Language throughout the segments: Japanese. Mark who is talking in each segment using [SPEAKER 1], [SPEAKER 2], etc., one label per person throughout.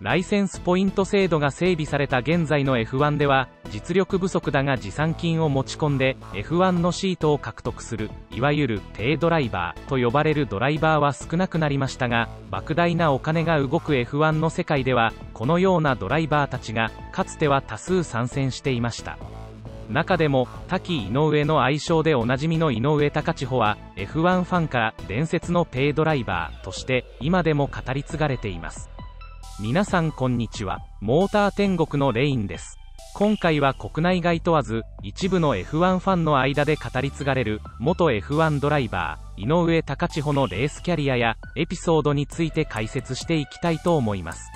[SPEAKER 1] ライセンスポイント制度が整備された現在の F1 では実力不足だが持参金を持ち込んで F1 のシートを獲得するいわゆるペイドライバーと呼ばれるドライバーは少なくなりましたが莫大なお金が動く F1 の世界ではこのようなドライバーたちがかつては多数参戦していました。中でも滝井上の愛称でおなじみの井上貴千穂は F1 ファンから伝説のペイドライバーとして今でも語り継がれています。皆さんこんにちは。モーター天国のレインです。今回は国内外問わず、一部の F1 ファンの間で語り継がれる、元 F1 ドライバー、井上貴千穂のレースキャリアや、エピソードについて解説していきたいと思います。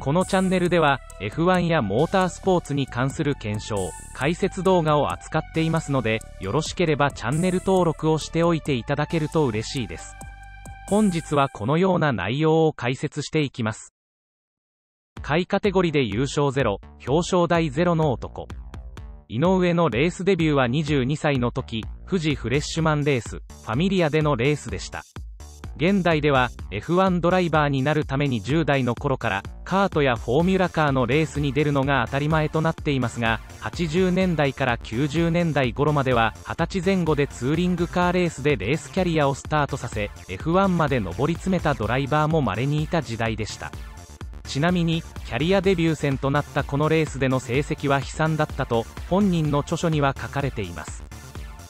[SPEAKER 1] このチャンネルでは、F1 やモータースポーツに関する検証、解説動画を扱っていますので、よろしければチャンネル登録をしておいていただけると嬉しいです。本日はこのような内容を解説していきます。下位カテゴリで優勝ゼロ、表彰台ゼロの男。井上のレースデビューは22歳の時、富士フレッシュマンレース、ファミリアでのレースでした。現代では F1 ドライバーになるために10代の頃からカートやフォーミュラカーのレースに出るのが当たり前となっていますが80年代から90年代頃までは20歳前後でツーリングカーレースでレースキャリアをスタートさせ F1 まで上り詰めたドライバーも稀にいた時代でしたちなみにキャリアデビュー戦となったこのレースでの成績は悲惨だったと本人の著書には書かれています。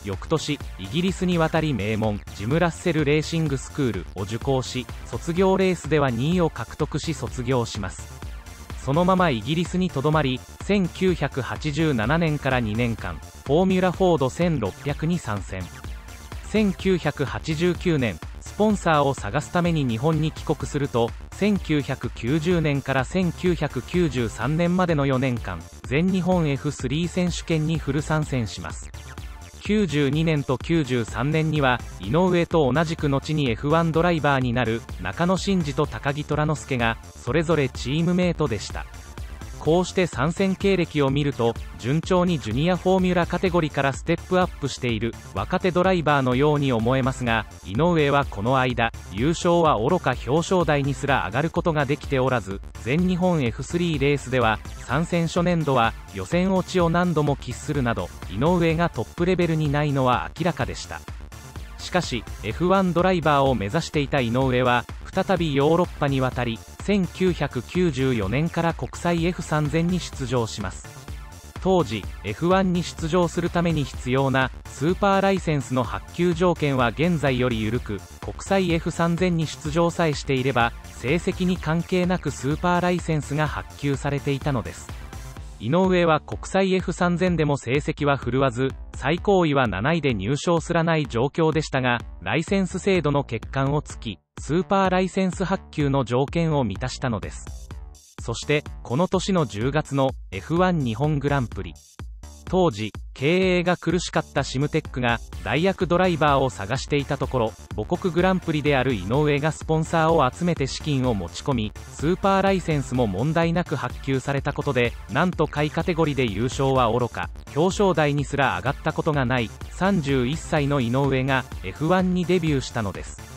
[SPEAKER 1] 翌年イギリスに渡り名門ジム・ラッセル・レーシングスクールを受講し卒業レースでは2位を獲得し卒業します。そのままイギリスにとどまり1987年から2年間フォーミュラフォード1600に参戦。1989年ポンサーを探すために日本に帰国すると1990年から1993年までの4年間全日本 F3 選手権にフル参戦します。92年と93年には井上と同じく後に F1 ドライバーになる中野真司と高木虎之介がそれぞれチームメイトでした。こうして参戦経歴を見ると順調にジュニアフォーミュラカテゴリからステップアップしている若手ドライバーのように思えますが井上はこの間優勝は愚か表彰台にすら上がることができておらず全日本 F3 レースでは参戦初年度は予選落ちを何度も喫するなど井上がトップレベルにないのは明らかでした。しかし F1 ドライバーを目指していた井上は再びヨーロッパに渡り1994年から国際 F3000 に出場します。当時 F1 に出場するために必要なスーパーライセンスの発給条件は現在より緩く国際 F3000 に出場さえしていれば成績に関係なくスーパーライセンスが発給されていたのです。井上は国際 F3000 でも成績は振るわず最高位は7位で入賞すらない状況でしたがライセンス制度の欠陥をつきスーパーライセンス発給の条件を満たしたのです。そしてこの年の10月の F1 日本グランプリ。当時経営が苦しかったシムテックが代役ドライバーを探していたところ母国グランプリである井上がスポンサーを集めて資金を持ち込みスーパーライセンスも問題なく発給されたことでなんと下位カテゴリで優勝はおろか。表彰台にすら上がったことがない。31歳の井上が F1 にデビューしたのです。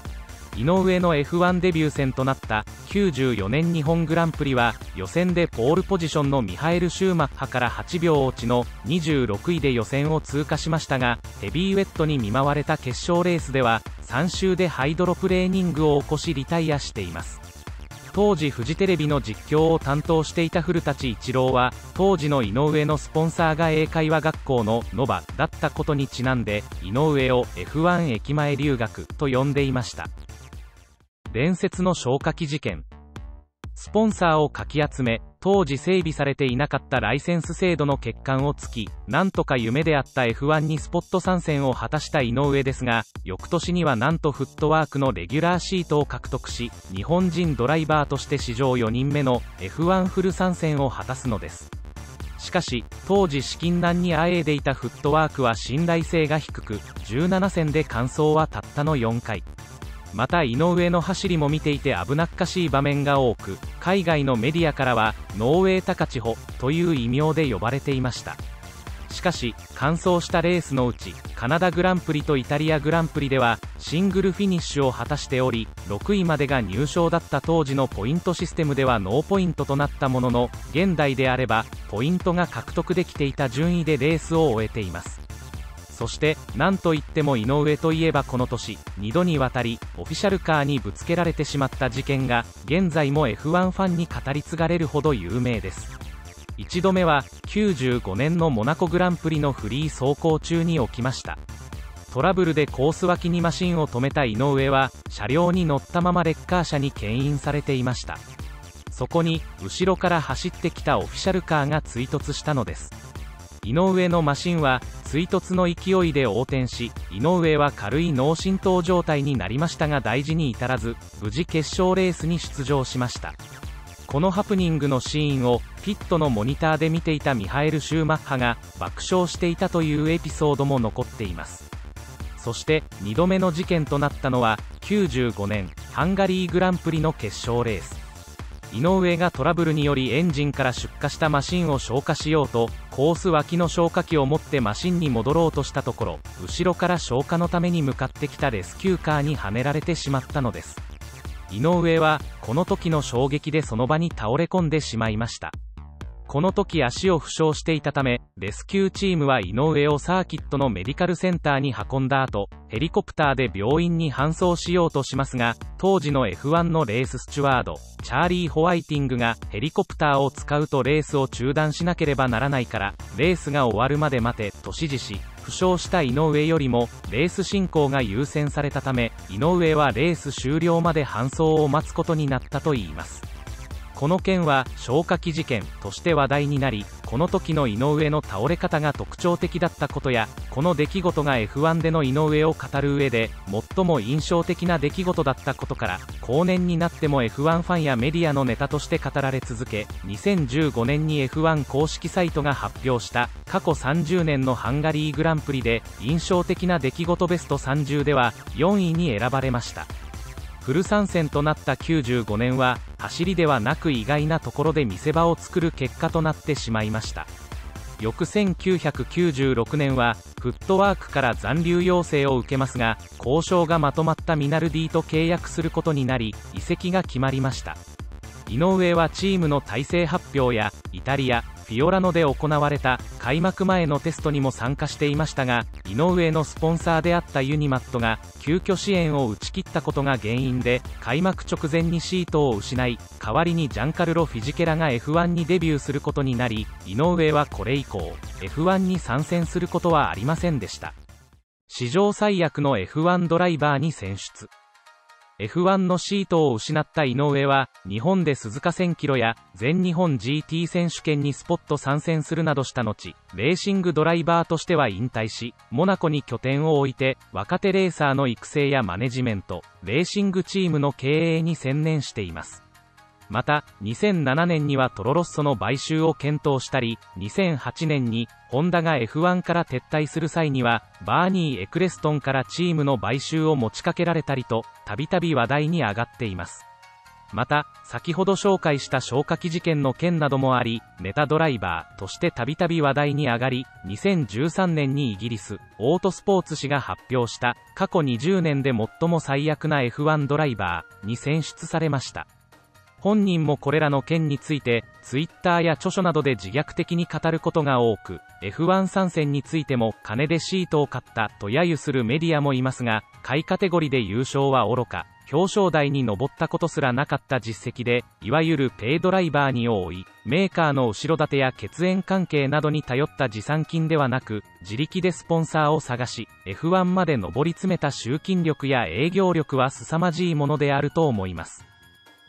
[SPEAKER 1] 井上の F1 デビュー戦となった94年日本グランプリは予選でポールポジションのミハエル・シューマッハから8秒落ちの26位で予選を通過しましたがヘビーウェットに見舞われた決勝レースでは3周でハイドロプレーニングを起こしリタイアしています。当時フジテレビの実況を担当していた古舘一郎は当時の井上のスポンサーが英会話学校のノバだったことにちなんで井上を F1 駅前留学と呼んでいました。伝説の消火器事件。スポンサーをかき集め当時整備されていなかったライセンス制度の欠陥を突きなんとか夢であった F1 にスポット参戦を果たした井上ですが翌年にはなんとフットワークのレギュラーシートを獲得し日本人ドライバーとして史上4人目の F1 フル参戦を果たすのです。しかし当時資金難にあえいでいたフットワークは信頼性が低く17戦で完走はたったの4回。また井上の走りも見ていて危なっかしい場面が多く海外のメディアからは No way 隆智穂という異名で呼ばれていました。しかし完走したレースのうちカナダグランプリとイタリアグランプリではシングルフィニッシュを果たしており6位までが入賞だった当時のポイントシステムではノーポイントとなったものの現代であればポイントが獲得できていた順位でレースを終えています。そして何といっても井上といえばこの年2度にわたりオフィシャルカーにぶつけられてしまった事件が現在も F1 ファンに語り継がれるほど有名です。1度目は95年のモナコグランプリのフリー走行中に起きました。トラブルでコース脇にマシンを止めた井上は車両に乗ったままレッカー車に牽引されていました。そこに後ろから走ってきたオフィシャルカーが追突したのです。井上のマシンは追突の勢いで横転し井上は軽い脳震盪状態になりましたが大事に至らず無事決勝レースに出場しました。このハプニングのシーンをピットのモニターで見ていたミハエル・シューマッハが爆笑していたというエピソードも残っています。そして2度目の事件となったのは95年ハンガリーグランプリの決勝レース。井上がトラブルによりエンジンから出火したマシンを消火しようとコース脇の消火器を持ってマシンに戻ろうとしたところ後ろから消火のために向かってきたレスキューカーにはねられてしまったのです。井上はこの時の衝撃でその場に倒れ込んでしまいました。この時足を負傷していたため、レスキューチームは井上をサーキットのメディカルセンターに運んだ後、ヘリコプターで病院に搬送しようとしますが、当時の F1 のレーススチュワード、チャーリー・ホワイティングがヘリコプターを使うとレースを中断しなければならないから、レースが終わるまで待て、と指示し、負傷した井上よりもレース進行が優先されたため井上はレース終了まで搬送を待つことになったといいます。この件は消火器事件として話題になりこの時の井上の倒れ方が特徴的だったことやこの出来事が F1 での井上を語る上で最も印象的な出来事だったことから後年になっても F1 ファンやメディアのネタとして語られ続け2015年に F1 公式サイトが発表した過去30年のハンガリーグランプリで印象的な出来事ベスト30では4位に選ばれました。フル参戦となった95年は走りではなく意外なところで見せ場を作る結果となってしまいました。翌1996年はフットワークから残留要請を受けますが交渉がまとまったミナルディと契約することになり移籍が決まりました。井上はチームの体制発表やイタリアフィオラノで行われた開幕前のテストにも参加していましたが井上のスポンサーであったユニマットが急遽支援を打ち切ったことが原因で開幕直前にシートを失い代わりにジャンカルロ・フィジケラが F1 にデビューすることになり井上はこれ以降 F1 に参戦することはありませんでした。史上最悪の F1 ドライバーに選出。F1 のシートを失った井上は、日本で鈴鹿1000キロや全日本 GT 選手権にスポット参戦するなどした後、レーシングドライバーとしては引退し、モナコに拠点を置いて、若手レーサーの育成やマネジメント、レーシングチームの経営に専念しています。また、2007年にはトロロッソの買収を検討したり、2008年に、ホンダが F1 から撤退する際には、バーニー・エクレストンからチームの買収を持ちかけられたりと、たびたび話題に上がっています。また、先ほど紹介した消火器事件の件などもあり、ネタドライバーとしてたびたび話題に上がり、2013年にイギリス、オートスポーツ紙が発表した、過去20年で最も最悪な F1 ドライバーに選出されました。本人もこれらの件について、ツイッターや著書などで自虐的に語ることが多く、F1 参戦についても金でシートを買ったと揶揄するメディアもいますが、下位カテゴリーで優勝は愚か、表彰台に上ったことすらなかった実績で、いわゆるペイドライバーに多い、メーカーの後ろ盾や血縁関係などに頼った持参金ではなく、自力でスポンサーを探し、F1 まで上り詰めた集金力や営業力は凄まじいものであると思います。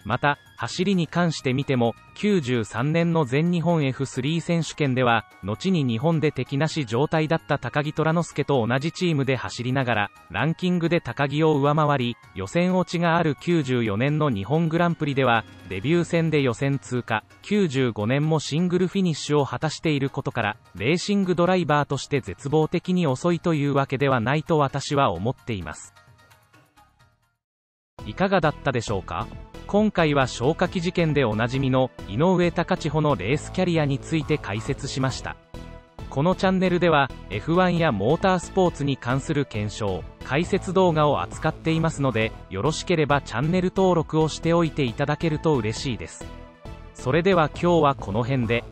[SPEAKER 1] また、走りに関して見ても、93年の全日本 F3 選手権では、後に日本で敵なし状態だった高木虎之介と同じチームで走りながら、ランキングで高木を上回り、予選落ちがある94年の日本グランプリでは、デビュー戦で予選通過、95年もシングルフィニッシュを果たしていることから、レーシングドライバーとして絶望的に遅いというわけではないと私は思っています。いかがだったでしょうか？今回は消火器事件でおなじみの井上隆千穂のレースキャリアについて解説しました。このチャンネルでは F1 やモータースポーツに関する検証解説動画を扱っていますのでよろしければチャンネル登録をしておいていただけると嬉しいです。それでは今日はこの辺で。